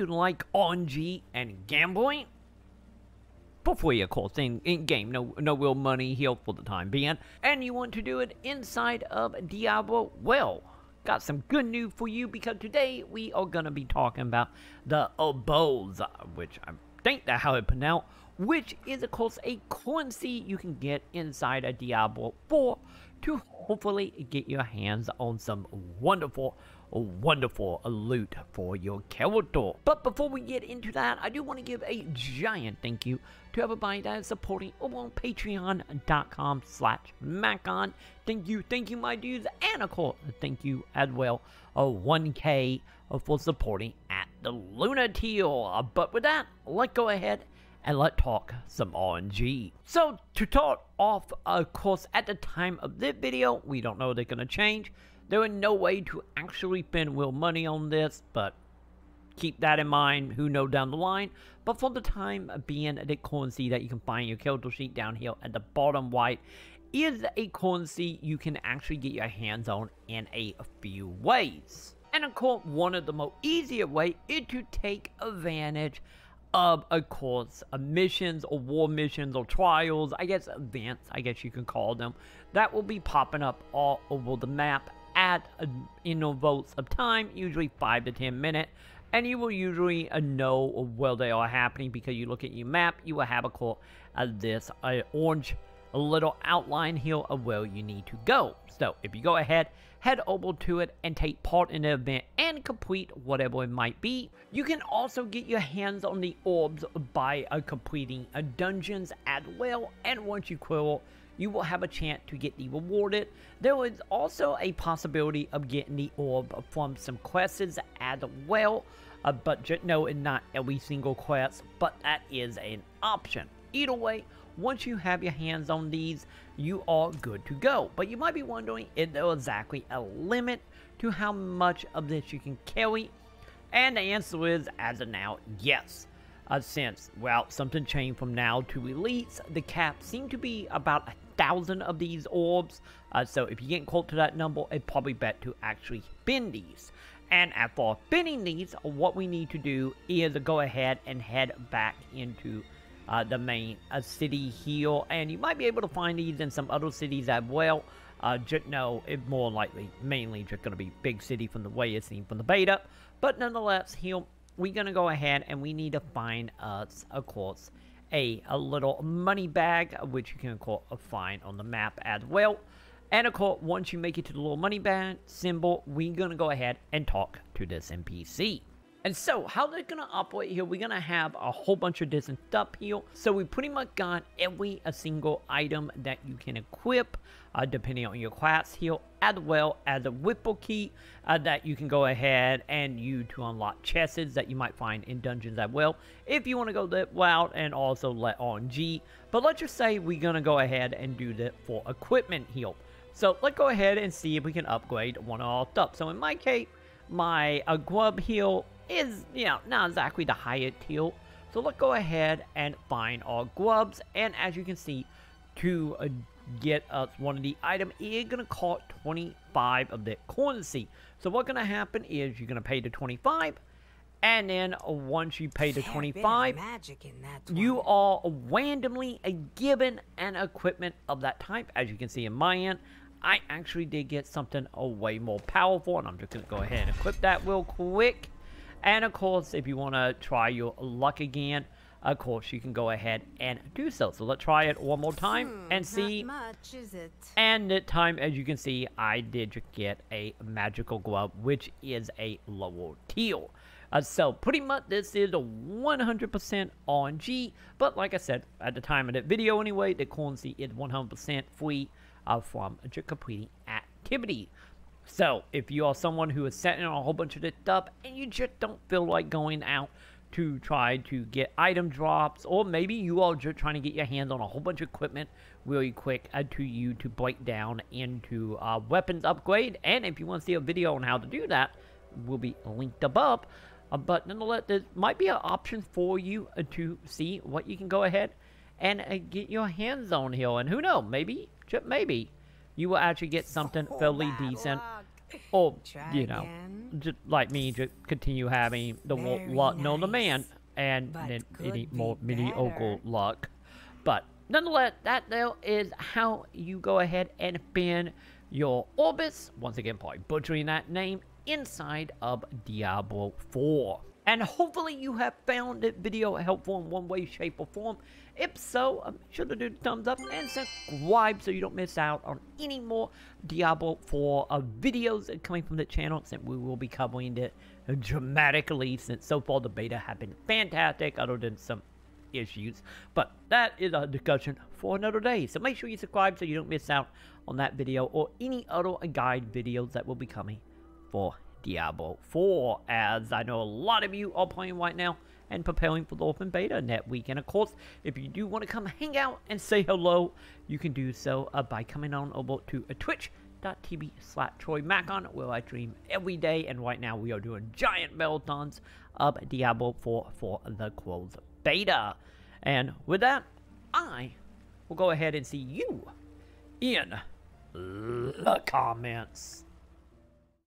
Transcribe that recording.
you like RNG and gambling? You, of course, in, in game, no, no real money here for the time being, and you want to do it inside of Diablo, well, got some good news for you because today we are going to be talking about the Obos, which I think that's how it pronounced, which is, of course, a currency you can get inside a Diablo 4 to hopefully get your hands on some wonderful wonderful loot for your character. But before we get into that, I do want to give a giant thank you to everybody that is supporting over on patreon.com slash maconn. Thank you, thank you my dudes, and of course, thank you as well, uh, a 1k uh, for supporting at the Lunar tier. Uh, but with that, let's go ahead and let's talk some RNG. So to start off, of course, at the time of this video, we don't know they're going to change. There is no way to actually spend real money on this, but keep that in mind, who knows down the line. But for the time being, the currency that you can find your character sheet down here at the bottom right is a currency you can actually get your hands on in a few ways. And of course, one of the most easier way is to take advantage of, of course, uh, missions or war missions or trials, I guess events, I guess you can call them, that will be popping up all over the map at intervals of time, usually 5 to 10 minutes, and you will usually uh, know where they are happening because you look at your map, you will have a call uh, this uh, orange little outline here of where you need to go. So if you go ahead, head over to it and take part in the event and complete whatever it might be. You can also get your hands on the orbs by uh, completing uh, dungeons as well, and once you clear you will have a chance to get the rewarded. There is also a possibility of getting the orb from some quests as well, uh, but just know it's not every single quest, but that is an option. Either way, once you have your hands on these, you are good to go. But you might be wondering, is there exactly a limit to how much of this you can carry? And the answer is, as of now, yes. Uh, since, well, something changed from now to elites, the cap seemed to be about a thousand of these orbs. Uh, so if you get close to that number, it's probably better to actually spin these. And for spinning these, what we need to do is go ahead and head back into uh, the main uh, city here. And you might be able to find these in some other cities as well. Uh, just know it's more likely, mainly just going to be big city from the way it's seen from the beta. But nonetheless, here we're going to go ahead and we need to find us, of course, a, a little money bag, which you can of course find on the map as well. And of course, once you make it to the little money bag symbol, we're going to go ahead and talk to this NPC. And so, how they're going to operate here, we're going to have a whole bunch of different stuff here. So, we pretty much got every a single item that you can equip, uh, depending on your class here, as well as a Whispering Key uh, that you can go ahead and use to unlock chests that you might find in dungeons as well, if you want to go that route, and also let on G. But let's just say we're going to go ahead and do that for equipment here. So, let's go ahead and see if we can upgrade one of our stuff. So, in my case, my uh, here is, you know, not exactly the highest tier. So let's go ahead and find our gloves. And as you can see, to uh, get us one of the items, it's going to cost 25 of the currency. So what's going to happen is you're going to pay the 25. And then once you pay the 25, you are randomly given an equipment of that type. As you can see in my end, I actually did get something way more powerful. And I'm just going to go ahead and equip that real quick. And of course, if you want to try your luck again, of course, you can go ahead and do so. So let's try it one more time hmm, and see. much, is it? And this time, as you can see, I did get a magical glove, which is a lower tier. Uh, so pretty much this is a 100% RNG, but like I said, at the time of that video anyway, the currency is 100% free uh, from completing activity. So, if you are someone who is setting on a whole bunch of this stuff and you just don't feel like going out to try to get item drops, or maybe you are just trying to get your hands on a whole bunch of equipment really quick uh, to you to break down into uh, weapons upgrade. And if you want to see a video on how to do that, will be linked above. Uh, but nonetheless, there might be an option for you uh, to see what you can go ahead and uh, get your hands on here. And who knows, maybe, just maybe, you will actually get something fairly decent oh, or Try you know, just like me, just continue having the Very luck on the man, and then any be more mediocre better. luck. But nonetheless, that though is how you go ahead and spin your orbits. Once again, probably butchering that name inside of Diablo 4. And hopefully you have found the video helpful in one way, shape, or form. If so, uh, make sure to do the thumbs up and subscribe so you don't miss out on any more Diablo 4 uh, videos coming from the channel since we will be covering it dramatically since so far the beta have been fantastic other than some issues. But that is a discussion for another day. So make sure you subscribe so you don't miss out on that video or any other guide videos that will be coming for Diablo 4. As I know a lot of you are playing right now and preparing for the open beta net week. And of course, if you do want to come hang out and say hello, you can do so uh, by coming on over to uh, twitch.tv slash Troy Maconn, where I stream every day. And right now we are doing giant marathons of Diablo 4 for the closed beta. And with that, I will go ahead and see you in the comments.